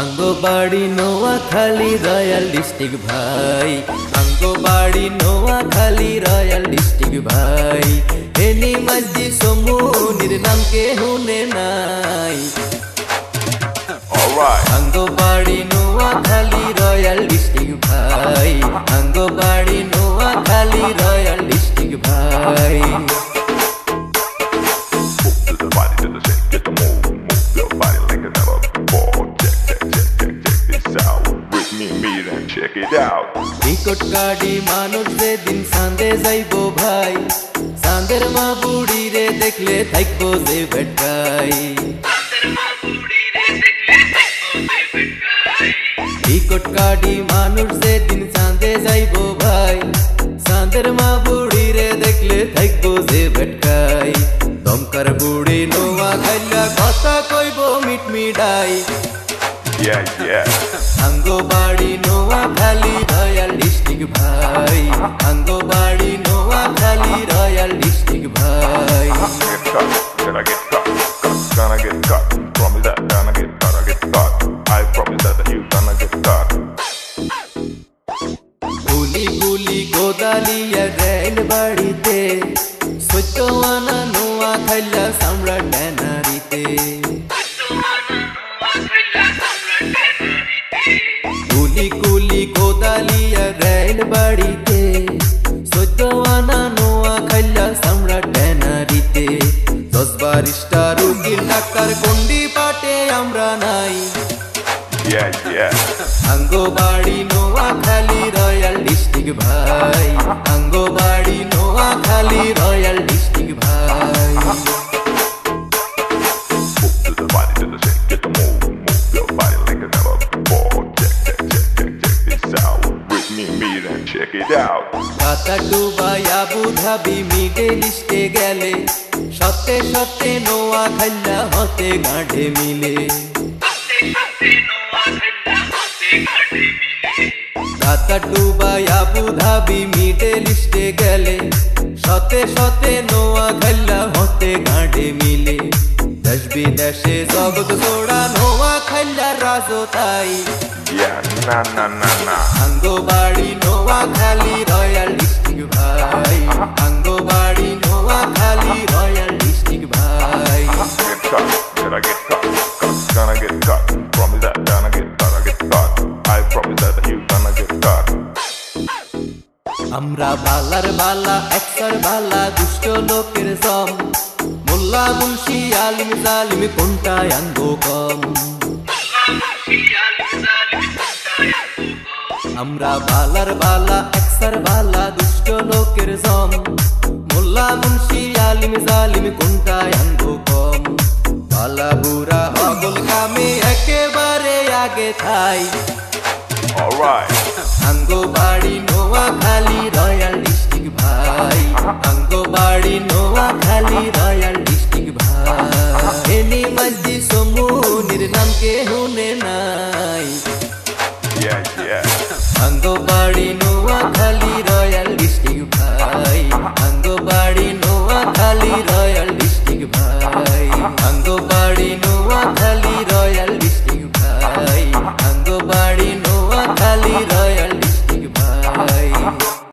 আঙ্গো বাড়ি নোয়া খালি রয়্যাল ডিস্ট্রিক্ট ভাই। আঙ্গো বাড়ি নোয়া খালি রয়্যাল ডিস্ট্রিক্ট ভাই। এনি মাঝি সমুনির নাম কে হুনে নাই. আঙ্গো বাড়ি নোয়া খালি রয়্যাল ডিস্ট্রিক্ট ভাই। আঙ্গো বাড়ি নোয়া খালি রয়্যাল ডিস্ট্রিক্ট ভাই। me, meet and check it out. টিকট কাটি মানুষ যেদিন সান্দে যাইবো ভাই সান্দের মা বুড়ি রে দেখলে থাকবো যে বেটকাই টিকট কাটি মানুষ যেদিন চাঁদে যাইবো ভাই চাঁদের মা বুড়ি রে দেখলে থাকবো যে বেটকাই দমকার বুড়ি নোয়া খাইলা কথা কইব মিট মিডাই Yeah, yeah. আঙ্গো বাড়ি নোয়া খালি রয়্যাল district भाई आंगो बाड़ी नोआ खाली रॉयल डिस्ट्रिक्ट भाई get cut, then I get cut, cut, gonna get cut, promise that, gonna get cut, I get cut, I promise that, that you gonna get cut. गुली गुली गोदाली या रेल बाड़ी ते सोचो वाना গুলি গুলি গোদালিয়া রেল বাড়িতে সত্য আনা নোয়া খাইলা সামরা ট্যানারিতে দশ বারিশটা রুগীর ডাক্তার গন্ডি পাটে আমরা নাই Yeah, yeah. আঙ্গো বাড়ি নোয়া খালি রয়্যাল ডিস্ট্রিক্ট ভাই আঙ্গো বাড়ি নোয়া খালি রয়্যাল it out. কাতা ডুবাই আবু ধাবি মিডল ইস্টে গেলে। সত্যে সত্যে নোয়া খাল্লা হতে গাঁঢে মিলে। কাতা ডুবাই আবু ধাবি মিডল ইস্টে গেলে। সতে সতে নোয়া খাল্লা হতে গাঁঢে মিলে। দেশ বিদেশে জগৎ জোড়া খাল্লা রাজো তাই Yeah, na na na na. আঙ্গো বাড়ি নোয়া খালি রয়্যাল ডিস্ট্রিক্ট ভাই আঙ্গো বাড়ি নোয়া খালি রয়্যাল ডিস্ট্রিক্ট ভাই Get cut, gonna get cut, cut, gonna get cut. Promise that gonna get cut, I get cut. I promise that you gonna get cut. আমরা বালার বালা একসার বালা দুষ্ট লোকের জম মোল্লা মুন্সি আলিম জালিম কোনটায় আঙ্গো কম আমরা বালার বালা একসার বালা দুষ্ট লোকের জম। মোল্লা মুন্সি আলিম জালিম কোনটায় আনব কম? বালা বুড়া হগল কামে একেবারে আগে থাই আঙ্গ বাড়ি নোয়া খালি রয়্যাল ডিস্ট্রিক্ট ভাই। আঙ্গ বাড়ি নোয়া খালি রয়্যাল ডিস্ট্রিক্ট ভাই। এনি মাঝি সমুনির নাম কে হুনে না ನಾಡಿನುವ ಕಲಿ